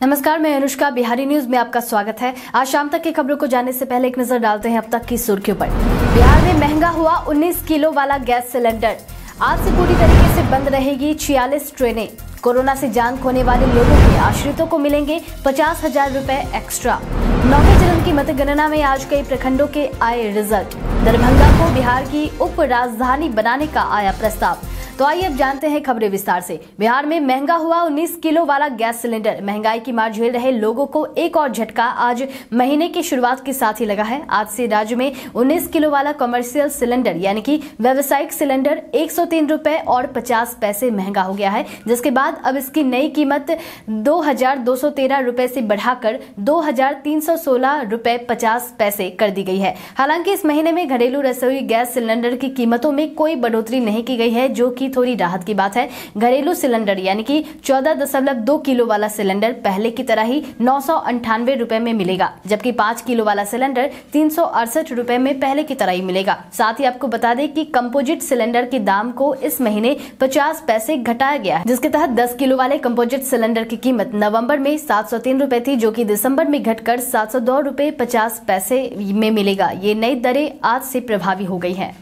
नमस्कार, मैं अनुष्का, बिहारी न्यूज़ में आपका स्वागत है। आज शाम तक की खबरों को जानने से पहले एक नज़र डालते हैं अब तक की सुर्खियों पर। बिहार में महँगा हुआ 19 किलो वाला गैस सिलेंडर। आज से पूरी तरीके से बंद रहेगी 46 ट्रेनें। कोरोना से जान खोने वाले लोगों के आश्रितों को मिलेंगे पचास हज़ार रूपए एक्स्ट्रा। नौवे चरण की मतगणना में आज कई प्रखंडों के आए रिज़ल्ट। दरभंगा को बिहार की उप राजधानी बनाने का आया प्रस्ताव। तो आइए अब जानते हैं खबरें विस्तार से। बिहार में महँगा हुआ 19 किलो वाला गैस सिलेंडर। महँगाई की मार झेल रहे लोगों को एक और झटका आज महीने की शुरुआत के साथ ही लगा है। आज से राज्य में 19 किलो वाला कमर्शियल सिलेंडर यानी कि व्यावसायिक सिलेंडर एक सौ और पचास पैसे महँगा हो गया है। जिसके बाद अब इसकी नई कीमत दो हज़ार सौ बढ़ाकर दो हज़ार पचास पैसे कर दी गई है। हालाँकि इस महीने में घरेलू रसोई गैस सिलेंडर की कीमतों में कोई बढ़ोतरी नहीं की गई है, जो कि की थोड़ी राहत की बात है। घरेलू सिलेंडर, यानी कि चौदह दशमलव दो किलो वाला सिलेंडर पहले की तरह ही नौ सौ अंठानवे रूपए में मिलेगा, जबकि पाँच किलो वाला सिलेंडर तीन सौ अड़सठ रूपए में पहले की तरह ही मिलेगा। साथ ही आपको बता दें कि कंपोजिट सिलेंडर के दाम को इस महीने पचास पैसे घटाया गया है, जिसके तहत दस किलो वाले कंपोजिट सिलेंडर की कीमत नवंबर में सात सौ तीन रूपए थी, जो की दिसंबर में घटकर सात सौ दो रूपए पचास पैसे में मिलेगा। ये नई दरें आज से प्रभावी हो गई है।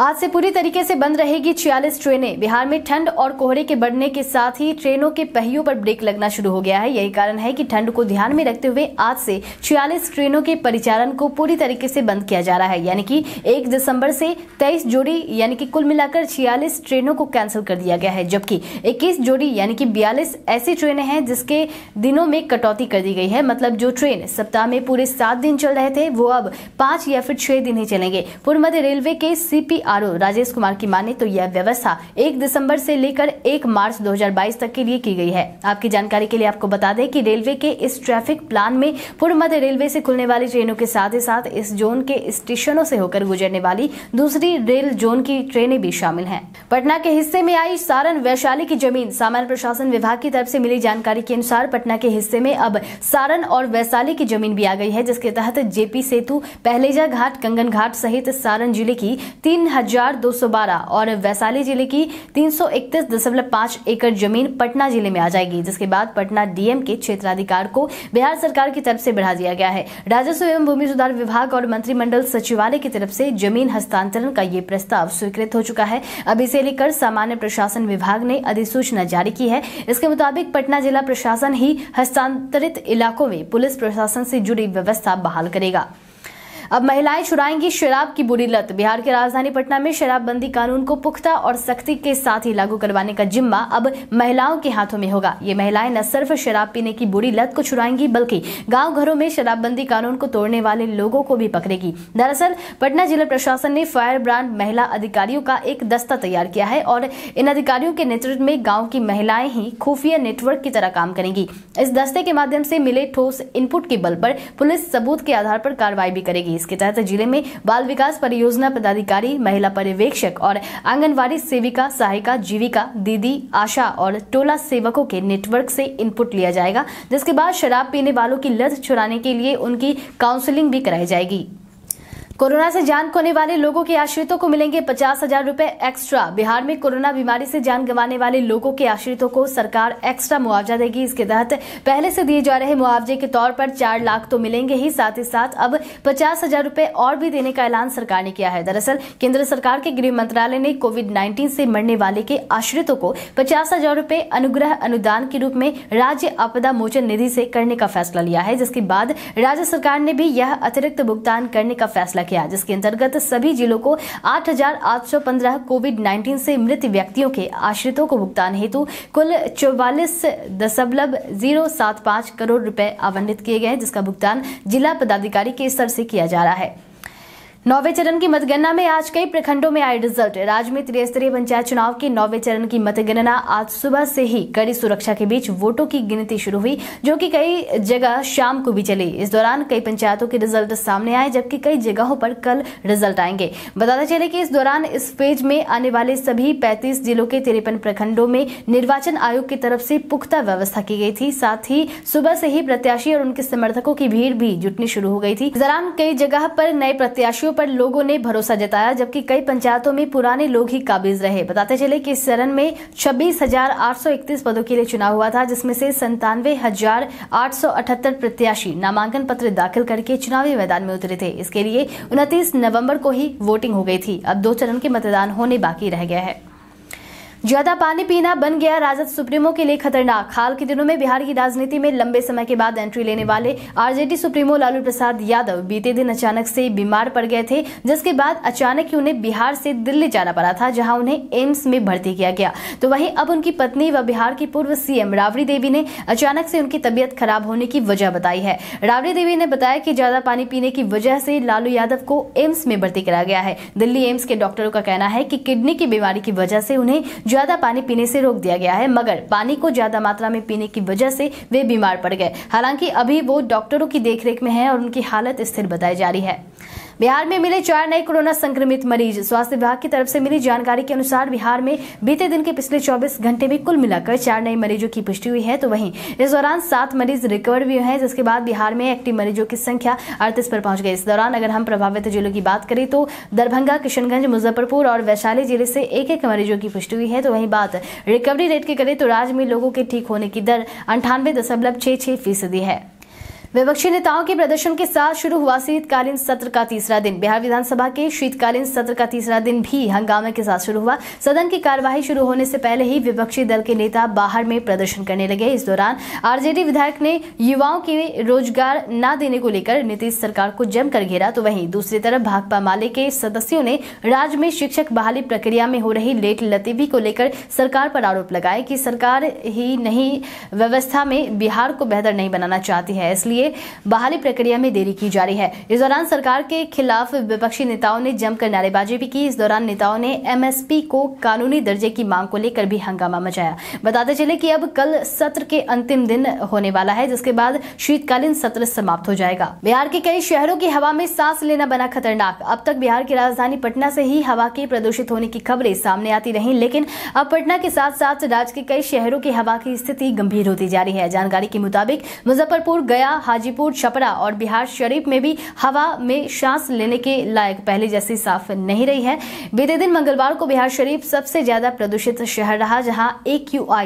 आज से पूरी तरीके से बंद रहेगी छियालीस ट्रेनें। बिहार में ठंड और कोहरे के बढ़ने के साथ ही ट्रेनों के पहियों पर ब्रेक लगना शुरू हो गया है। यही कारण है कि ठंड को ध्यान में रखते हुए आज से छियालीस ट्रेनों के परिचालन को पूरी तरीके से बंद किया जा रहा है। यानी कि एक दिसंबर से तेईस जोड़ी, यानी कि कुल मिलाकर छियालीस ट्रेनों को कैंसिल कर दिया गया है। जबकि इक्कीस जोड़ी, यानी कि बयालीस ऐसी ट्रेनें हैं जिसके दिनों में कटौती कर दी गई है। मतलब जो ट्रेन सप्ताह में पूरे सात दिन चल रहे थे, वो अब पाँच या फिर छह दिन ही चलेंगे। पूर्व मध्य रेलवे के सीपी आरओ राजेश कुमार की माने तो यह व्यवस्था एक दिसंबर से लेकर एक मार्च 2022 तक के लिए की गई है। आपकी जानकारी के लिए आपको बता दें कि रेलवे के इस ट्रैफ़िक प्लान में पूर्व मध्य रेलवे से खुलने वाली ट्रेनों के साथ ही साथ इस जोन के स्टेशनों से होकर गुजरने वाली दूसरी रेल जोन की ट्रेनें भी शामिल हैं। पटना के हिस्से में आई सारण वैशाली की ज़मीन सामान्य प्रशासन विभाग की तरफ़ से मिली जानकारी के अनुसार पटना के हिस्से में अब सारण और वैशाली की ज़मीन भी आ गई है, जिसके तहत जेपी सेतु, पहलेजा घाट, कंगन घाट सहित सारण ज़िले की तीन हज़ार दो सौ बारह और वैशाली ज़िले की तीन सौ इकतीस दशमलव पाँच एकड़ ज़मीन पटना ज़िले में आ जाएगी। जिसके बाद पटना डीएम के क्षेत्राधिकार को बिहार सरकार की तरफ़ से बढ़ा दिया गया है। राजस्व एवं भूमि सुधार विभाग और मंत्रिमंडल सचिवालय की तरफ़ से ज़मीन हस्तांतरण का ये प्रस्ताव स्वीकृत हो चुका है। अब इसे लेकर सामान्य प्रशासन विभाग ने अधिसूचना जारी की है। इसके मुताबिक पटना जिला प्रशासन ही हस्तांतरित इलाकों में पुलिस प्रशासन से जुड़ी व्यवस्था बहाल करेगा। अब महिलाएँ छुड़ाएँगी शराब की बुरी लत। बिहार के राजधानी पटना में शराबबंदी कानून को पुख्ता और सख्ती के साथ ही लागू करवाने का जिम्मा अब महिलाओं के हाथों में होगा। ये महिलाएँ न सिर्फ़ शराब पीने की बुरी लत को छुड़ाएँगी, बल्कि गाँव घरों में शराबबंदी कानून को तोड़ने वाले लोगों को भी पकड़ेगी। दरअसल, पटना जिला प्रशासन ने फायर ब्रांड महिला अधिकारियों का एक दस्ता तैयार किया है और इन अधिकारियों के नेतृत्व में गाँव की महिलाएँ ही खुफिया नेटवर्क की तरह काम करेंगी। इस दस्ते के माध्यम से मिले ठोस इनपुट के बल पर पुलिस सबूत के आधार पर कार्रवाई भी करेगी। इसके तहत ज़िले में बाल विकास परियोजना पदाधिकारी, महिला पर्यवेक्षक और आंगनबाड़ी सेविका, सहायिका, जीविका, दीदी, आशा और टोला सेवकों के नेटवर्क से इनपुट लिया जाएगा, जिसके बाद शराब पीने वालों की लत छुड़ाने के लिए उनकी काउंसिलिंग भी कराई जाएगी। कोरोना से जान खोने वाले लोगों के आश्रितों को मिलेंगे पचास हज़ार रूपए एक्स्ट्रा। बिहार में कोरोना बीमारी से जान गंवाने वाले लोगों के आश्रितों को सरकार एक्स्ट्रा मुआवजा देगी। इसके तहत पहले से दिए जा रहे मुआवजे के तौर पर चार लाख तो मिलेंगे ही, साथ ही साथ अब पचास हज़ार रूपए और भी देने का ऐलान सरकार ने किया है। दरअसल, केंद्र सरकार के गृह मंत्रालय ने कोविड नाइन्टीन से मरने वाले के आश्रितों को पचास हज़ार रूपए अनुग्रह अनुदान के रूप में राज्य आपदा मोचन निधि से करने का फैसला लिया है, जिसके बाद राज्य सरकार ने भी यह अतिरिक्त भुगतान करने का फैसला किया जिसके अंतर्गत सभी जिलों को 8,815 कोविड 19 से मृत व्यक्तियों के आश्रितों को भुगतान हेतु कुल चौवालीस दशमलव ज़ीरो सात पाँच करोड़ रुपए आवंटित किए गए जिसका भुगतान जिला पदाधिकारी के स्तर से किया जा रहा है। नौवे चरण की मतगणना में आज कई प्रखंडों में आए रिज़ल्ट। राज्य में त्रिस्तरीय पंचायत चुनाव के नौवे चरण की मतगणना आज सुबह से ही कड़ी सुरक्षा के बीच वोटों की गिनती शुरू हुई, जो कि कई जगह शाम को भी चली। इस दौरान कई पंचायतों के रिज़ल्ट सामने आए, जबकि कई जगहों पर कल रिज़ल्ट आएँगे। बताते चले कि इस दौरान इस फ़ेज़ में आने वाले सभी पैंतीस जिलों के तिरपन प्रखंडों में निर्वाचन आयोग की तरफ़ से पुख्ता व्यवस्था की गई थी। साथ ही सुबह से ही प्रत्याशी और उनके समर्थकों की भीड़ भी जुटनी शुरू हो गई थी। इस दौरान कई जगह पर नए प्रत्याशियों पर लोगों ने भरोसा जताया, जबकि कई पंचायतों में पुराने लोग ही काबिज रहे। बताते चले कि इस चरण में छब्बीस पदों के लिए चुनाव हुआ था, जिसमें से संतानवे प्रत्याशी नामांकन पत्र दाखिल करके चुनावी मैदान में उतरे थे। इसके लिए उनतीस नवंबर को ही वोटिंग हो गई थी। अब दो चरण के मतदान होने बाकी रह गया है। ज़्यादा पानी पीना बन गया राजद सुप्रीमो के लिए खतरनाक। हाल के दिनों में बिहार की राजनीति में लंबे समय के बाद एंट्री लेने वाले आरजेडी सुप्रीमो लालू प्रसाद यादव बीते दिन अचानक से बीमार पड़ गए थे, जिसके बाद अचानक ही उन्हें बिहार से दिल्ली जाना पड़ा था, जहाँ उन्हें एम्स में भर्ती किया गया। तो वहीं अब उनकी पत्नी व बिहार की पूर्व सीएम राबड़ी देवी ने अचानक से उनकी तबियत खराब होने की वजह बताई है। राबड़ी देवी ने बताया कि ज़्यादा पानी पीने की वजह से लालू यादव को एम्स में भर्ती कराया गया है। दिल्ली एम्स के डॉक्टरों का कहना है कि किडनी की बीमारी की वजह से उन्हें ज़्यादा पानी पीने से रोक दिया गया है, मगर पानी को ज़्यादा मात्रा में पीने की वजह से वे बीमार पड़ गए। हालाँकि अभी वो डॉक्टरों की देखरेख में है और उनकी हालत स्थिर बताई जा रही है। बिहार में मिले चार नए कोरोना संक्रमित मरीज़। स्वास्थ्य विभाग की तरफ़ से मिली जानकारी के अनुसार बिहार में बीते दिन के पिछले 24 घंटे में कुल मिलाकर चार नए मरीजों की पुष्टि हुई है। तो वहीं इस दौरान सात मरीज़ रिकवर भी हैं, जिसके बाद बिहार में एक्टिव मरीजों की संख्या अड़तीस पर पहुँच गई। इस दौरान अगर हम प्रभावित जिलों की बात करें तो दरभंगा, किशनगंज, मुजफ्फरपुर और वैशाली ज़िले से एक एक मरीजों की पुष्टि हुई है। तो वहीं बात रिकवरी रेट की करें तो राज्य में लोगों के ठीक होने की दर अंठानवे दशमलव छह छह फ़ीसदी है। विपक्षी नेताओं के प्रदर्शन के साथ शुरू हुआ शीतकालीन सत्र का तीसरा दिन। बिहार विधानसभा के शीतकालीन सत्र का तीसरा दिन भी हंगामे के साथ शुरू हुआ। सदन की कार्यवाही शुरू होने से पहले ही विपक्षी दल के नेता बाहर में प्रदर्शन करने लगे। इस दौरान आरजेडी विधायक ने युवाओं के रोज़गार न देने को लेकर नीतीश सरकार को जमकर घेरा। तो वहीं दूसरी तरफ़ भाकपा माले के सदस्यों ने राज्य में शिक्षक बहाली प्रक्रिया में हो रही लेट लतीफी को लेकर सरकार पर आरोप लगाए कि सरकार ही नहीं, व्यवस्था में बिहार को बेहतर नहीं बनाना चाहती है। इसलिए लिए बहाली प्रक्रिया में देरी की जा रही है। इस दौरान सरकार के खिलाफ विपक्षी नेताओं ने जमकर नारेबाजी भी की। इस दौरान नेताओं ने एमएसपी को कानूनी दर्जे की मांग को लेकर भी हंगामा मचाया। बताते चले कि अब कल सत्र के अंतिम दिन होने वाला है, जिसके बाद शीतकालीन सत्र समाप्त हो जाएगा। बिहार के कई शहरों की हवा में सांस लेना बना खतरनाक। अब तक बिहार की राजधानी पटना से ही हवा के प्रदूषित होने की खबरें सामने आती रही, लेकिन अब पटना के साथ साथ राज्य के कई शहरों की हवा की स्थिति गंभीर होती जा रही है। जानकारी के मुताबिक मुजफ्फरपुर, गया हाजीपुर, छपरा और बिहार शरीफ में भी हवा में सांस लेने के लायक पहले जैसी साफ़ नहीं रही है। बीते दिन मंगलवार को बिहार शरीफ सबसे ज़्यादा प्रदूषित शहर रहा, जहाँ ए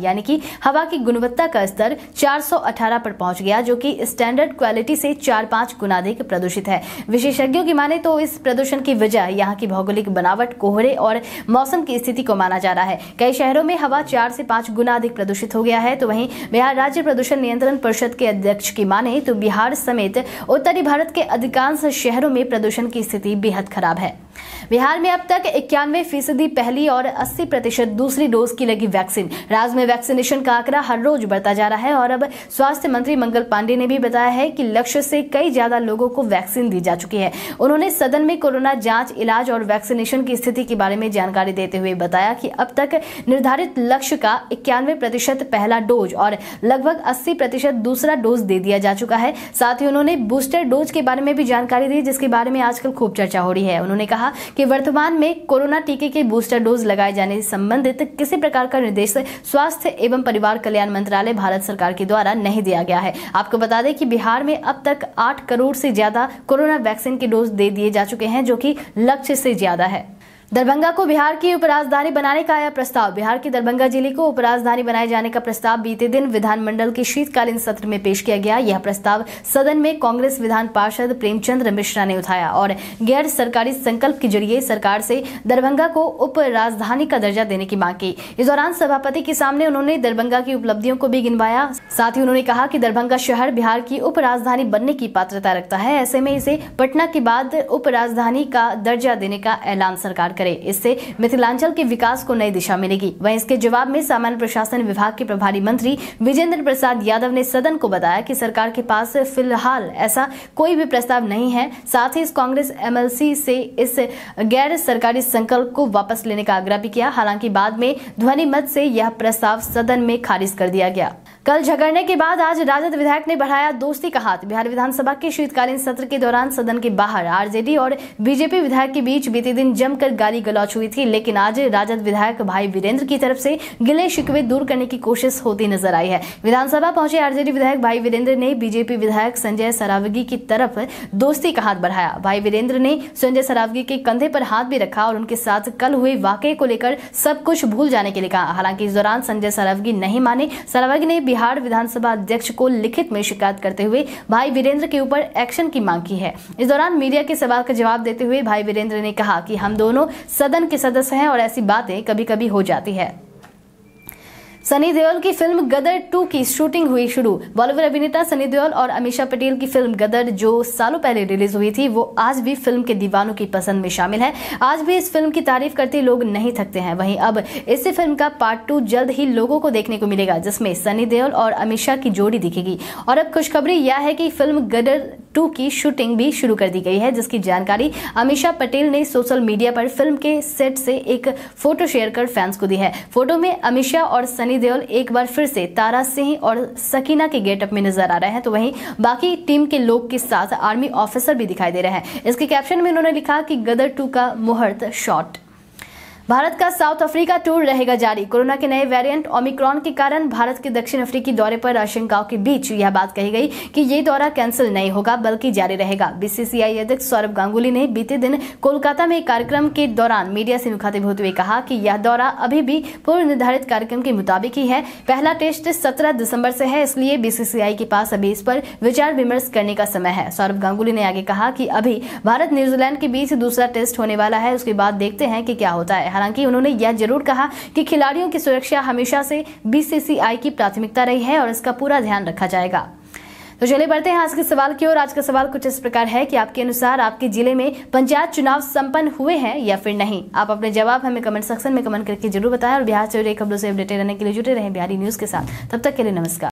यानी कि हवा की गुणवत्ता का स्तर 418 पर पहुँच गया, जो कि स्टैंडर्ड क्वालिटी से चार पाँच गुना अधिक प्रदूषित है। विशेषज्ञों की माने तो इस प्रदूषण की वजह यहाँ की भौगोलिक बनावट, कोहरे और मौसम की स्थिति को माना जा रहा है। कई शहरों में हवा चार से पाँच गुना अधिक प्रदूषित हो गया है तो वहीं बिहार राज्य प्रदूषण नियंत्रण परिषद के अध्यक्ष की माने तो बिहार समेत उत्तरी भारत के अधिकांश शहरों में प्रदूषण की स्थिति बेहद खराब है। बिहार में अब तक इक्यानवे फ़ीसदी पहली और 80 प्रतिशत दूसरी डोज की लगी वैक्सीन। राज्य में वैक्सीनेशन का आंकड़ा हर रोज बढ़ता जा रहा है और अब स्वास्थ्य मंत्री मंगल पांडे ने भी बताया है कि लक्ष्य से कई ज़्यादा लोगों को वैक्सीन दी जा चुकी है। उन्होंने सदन में कोरोना जाँच, इलाज और वैक्सीनेशन की स्थिति के बारे में जानकारी देते हुए बताया कि अब तक निर्धारित लक्ष्य का इक्यानवे प्रतिशत पहला डोज और लगभग अस्सी प्रतिशत दूसरा डोज दे दिया जा चुका है। साथ ही उन्होंने बूस्टर डोज के बारे में भी जानकारी दी, जिसके बारे में आजकल खूब चर्चा हो रही है। उन्होंने कहा कि वर्तमान में कोरोना टीके के बूस्टर डोज लगाए जाने से संबंधित किसी प्रकार का निर्देश स्वास्थ्य एवं परिवार कल्याण मंत्रालय भारत सरकार के द्वारा नहीं दिया गया है। आपको बता दें कि बिहार में अब तक आठ करोड़ से ज़्यादा कोरोना वैक्सीन के डोज दे दिए जा चुके हैं, जो कि लक्ष्य से ज़्यादा है। दरभंगा को बिहार की उपराजधानी बनाने का आया प्रस्ताव। बिहार के दरभंगा ज़िले को उपराजधानी बनाए जाने का प्रस्ताव बीते दिन विधानमंडल के शीतकालीन सत्र में पेश किया गया। यह प्रस्ताव सदन में कांग्रेस विधान पार्षद प्रेमचंद्र मिश्रा ने उठाया और गैर सरकारी संकल्प के ज़रिए सरकार से दरभंगा को उप राजधानी का दर्जा देने की मांग की। इस दौरान सभापति के सामने उन्होंने दरभंगा की उपलब्धियों को भी गिनवाया। साथ ही उन्होंने कहा की दरभंगा शहर बिहार की उप राजधानी बनने की पात्रता रखता है। ऐसे में इसे पटना के बाद उप राजधानी का दर्जा देने का ऐलान सरकार करे इससे मिथिलांचल के विकास को नई दिशा मिलेगी। वहीं इसके जवाब में सामान्य प्रशासन विभाग के प्रभारी मंत्री विजेंद्र प्रसाद यादव ने सदन को बताया कि सरकार के पास फ़िलहाल ऐसा कोई भी प्रस्ताव नहीं है। साथ ही इस कांग्रेस एमएलसी से इस गैर सरकारी संकल्प को वापस लेने का आग्रह भी किया। हालाँकि बाद में ध्वनिमत से यह प्रस्ताव सदन में खारिज कर दिया गया। कल झगड़ने के बाद आज राजद विधायक ने बढ़ाया दोस्ती का हाथ। बिहार विधानसभा के शीतकालीन सत्र के दौरान सदन के बाहर आरजेडी और बीजेपी विधायक के बीच बीते दिन जमकर गाली गलौच हुई थी, लेकिन आज राजद विधायक भाई वीरेंद्र की तरफ़ से गिले शिकवे दूर करने की कोशिश होती नज़र आई है। विधानसभा पहुँचे आरजेडी विधायक भाई वीरेंद्र ने बीजेपी विधायक संजय सरावगी की तरफ़ दोस्ती का हाथ बढ़ाया। भाई वीरेंद्र ने संजय सरावगी के कंधे पर हाथ भी रखा और उनके साथ कल हुए वाकये को लेकर सब कुछ भूल जाने के लिए कहा। हालाँकि इस दौरान संजय सरावगी नहीं माने। सरावगी ने बिहार विधानसभा अध्यक्ष को लिखित में शिकायत करते हुए भाई वीरेंद्र के ऊपर एक्शन की मांग की है। इस दौरान मीडिया के सवाल का जवाब देते हुए भाई वीरेंद्र ने कहा कि हम दोनों सदन के सदस्य हैं और ऐसी बातें कभी कभी हो जाती है। सनी देओल की फ़िल्म गदर टू की शूटिंग हुई शुरू। बॉलीवुड अभिनेता सनी देओल और अमीषा पटेल की फ़िल्म गदर जो सालों पहले रिलीज़ हुई थी, वो आज भी फ़िल्म के दीवानों की पसंद में शामिल है। आज भी इस फ़िल्म की तारीफ़ करते लोग नहीं थकते हैं। वहीं अब इसी फ़िल्म का पार्ट टू जल्द ही लोगों को देखने को मिलेगा, जिसमें सनी देओल और अमीषा की जोड़ी दिखेगी। और अब खुशखबरी यह है कि फ़िल्म गदर टू की शूटिंग भी शुरू कर दी गई है, जिसकी जानकारी अमीषा पटेल ने सोशल मीडिया पर फ़िल्म के सेट से एक फ़ोटो शेयर कर फैंस को दी है। फ़ोटो में अमीषा और सनी देओल एक बार फिर से तारा सिंह और सकीना के गेटअप में नज़र आ रहे हैं तो वहीं बाकी टीम के लोग के साथ आर्मी ऑफिसर भी दिखाई दे रहे हैं। इसके कैप्शन में उन्होंने लिखा कि गदर टू का मुहूर्त शॉट भारत का साउथ अफ्रीका टूर रहेगा जारी। कोरोना के नए वेरिएंट ओमिक्रॉन के कारण भारत के दक्षिण अफ्रीकी दौरे पर आशंकाओं के बीच यह बात कही गई कि ये दौरा कैंसिल नहीं होगा, बल्कि जारी रहेगा। बीसीसीआई अध्यक्ष सौरभ गांगुली ने बीते दिन कोलकाता में एक कार्यक्रम के दौरान मीडिया से मुखातिब होते हुए कहा कि यह दौरा अभी भी पूर्व निर्धारित कार्यक्रम के मुताबिक ही है। पहला टेस्ट सत्रह दिसंबर से है, इसलिए बीसीसीआई के पास अभी इस पर विचार विमर्श करने का समय है। सौरभ गांगुली ने आगे कहा कि अभी भारत न्यूजीलैंड के बीच दूसरा टेस्ट होने वाला है, उसके बाद देखते हैं कि क्या होता है। हालाँकि उन्होंने यह ज़रूर कहा कि खिलाड़ियों की सुरक्षा हमेशा से बीसीसीआई की प्राथमिकता रही है और इसका पूरा ध्यान रखा जाएगा। तो चलिए बढ़ते हैं आज के सवाल की ओर। आज का सवाल कुछ इस प्रकार है कि आपके अनुसार आपके ज़िले में पंचायत चुनाव संपन्न हुए हैं या फिर नहीं? आप अपने जवाब हमें कमेंट सेक्शन में कमेंट करके ज़रूर बताएँ और बिहार से जुड़े खबरों से अपडेटेड रहने के लिए जुड़े रहें बिहारी न्यूज़ के साथ। तब तक के लिए नमस्कार।